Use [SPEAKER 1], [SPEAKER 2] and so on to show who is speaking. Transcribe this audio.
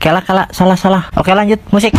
[SPEAKER 1] Kela kela salah salah. Oke lanjut musik.